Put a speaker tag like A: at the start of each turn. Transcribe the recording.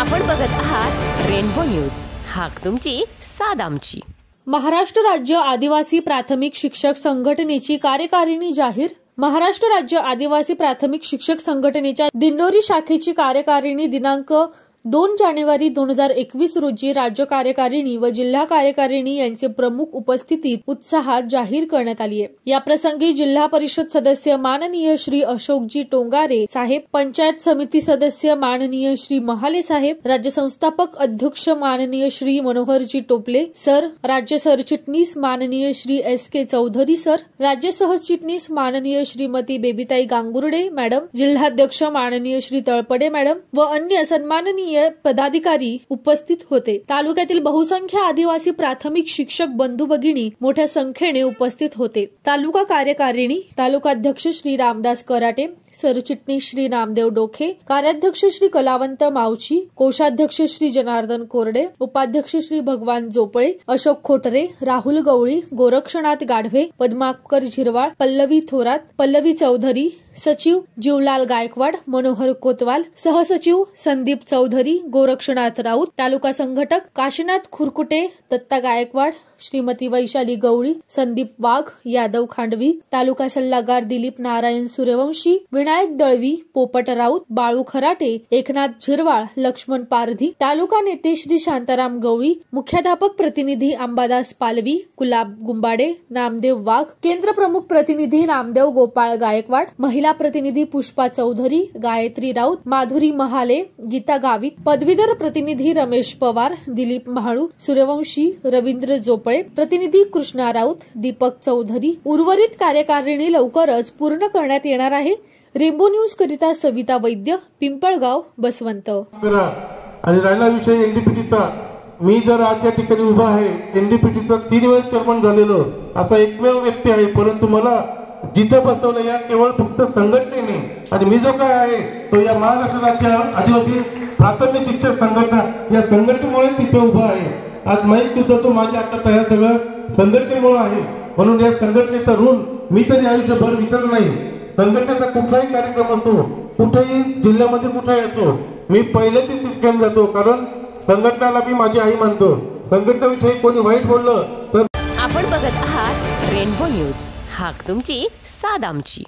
A: आपण बघत आहात रेनबो न्यूज. हाक तुमची साद आमची.
B: महाराष्ट्र राज्य आदिवासी प्राथमिक शिक्षक संघटनेची कार्यकारिणी जाहीर? महाराष्ट्र राज्य आदिवासी प्राथमिक शिक्षक संघटनेच्या दिंडोरी शाखेची कार्यकारिणी दिनांक दोन जानेवारी दोन हजार एकवीस रोजी राज्य कार्यकारिणी व जिल्हा कार्यकारिणी यांचे प्रमुख उपस्थितीत उत्साहात जाहीर करण्यात आली आहे या प्रसंगी जिल्हा परिषद सदस्य माननीय श्री अशोकजी टोंगारे साहेब पंचायत समिती सदस्य माननीय श्री महाले साहेब राज्य संस्थापक अध्यक्ष माननीय श्री मनोहरजी टोपले सर राज्य सरचिटणीस माननीय Shri S K Chaudhari sir राज्य सहचिटणीस माननीय श्रीमती बेबीताई गांगुर्डे मॅडम जिल्हाध्यक्ष माननीय श्री तळपडे मॅडम व अन्य सन्माननीय पदाधिकारी उपस्थित होते. तालुक्यातील बहुसंख्य आदिवासी प्राथमिक शिक्षक बंधू भगिनी मोठ्या संख्येने उपस्थित होते. तालुका कार्यकारिणी तालुकाध्यक्ष श्री रामदास कराटे सरचिटणीस श्री नामदेव डोखे कार्याध्यक्ष श्री कलावंत मावची कोषाध्यक्ष श्री जनार्दन कोरडे उपाध्यक्ष श्री भगवान जोपळे अशोक खोटरे राहुल गवळी गोरक्षनाथ गाढवे पद्माकर झिरवाळ पल्लवी थोरात पल्लवी चौधरी सचिव जीवलाल गायकवाड मनोहर कोतवाल सहसचिव संदीप चौधरी गोरक्षनाथ राऊत तालुका संघटक काशीनाथ खुरकुटे दत्ता गायकवाड श्रीमती वैशाली गवळी संदीप वाघ यादव खांडवी तालुका सल्लागार दिलीप नारायण सूर्यवंशी विनायक दळवी पोपट राऊत बाळू खराटे एकनाथ झिरवाळ लक्ष्मण पारधी तालुका नेते श्री शांताराम गवळी मुख्याध्यापक प्रतिनिधी अंबादास पालवी गुलाब गुंबाडे नामदेव वाघ केंद्र प्रमुख प्रतिनिधी नामदेव गोपाळ गायकवाड महिला प्रतिनिधी पुष्पा चौधरी गायत्री राऊत माधुरी महाले गीता गावित पदवीधर प्रतिनिधी रमेश पवार दिलीप महाळू सूर्यवंशी रवींद्र जोपळे प्रतिनिधी कृष्णा राऊत दीपक चौधरी उर्वरित कार्यकारिणी लवकरच पूर्ण करण्यात येणार आहे. रेनबो न्यूज करिता सविता वैद्य पिंपळगाव बसवंत.
C: आणि राहिला विषय एनडीपीटीचा. मी जर आज या ठिकाणी उभा आहे एनडीपीटीचा तीन वेळेस चेअरमन झालेलो असा एकमेव व्यक्ती आहे परंतु मला जिथं बसवलं या केवळ फक्त संघटनेने. आणि मी जो काय आहे तो या महाराष्ट्र राज्य आदिवासी प्राथमिक शिक्षक संघटना या संघटनेमुळे तिथे उभा आहे. आज माहीत सुद्धा तो माझ्या आता तयार सगळं संघटनेमुळे आहे. म्हणून या संघटनेचा ऋण मी तरी आयुष्यभर विसरलं नाही. संघटनेचा कुठलाही कार्यक्रम असो कुठेही जिल्ह्यामध्ये कुठेही असो मी पहिल्याच ठिकाणी जातो कारण संघटनाला मी माझी आई मानतो. संघटनेविषयी कोणी वाईट बोललं तर
A: आपण बघत आहात रेनबो न्यूज हाक तुमची साद आमची.